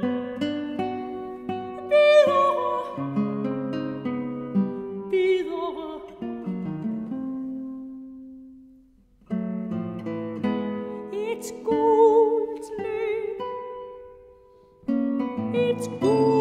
It's cool. It's.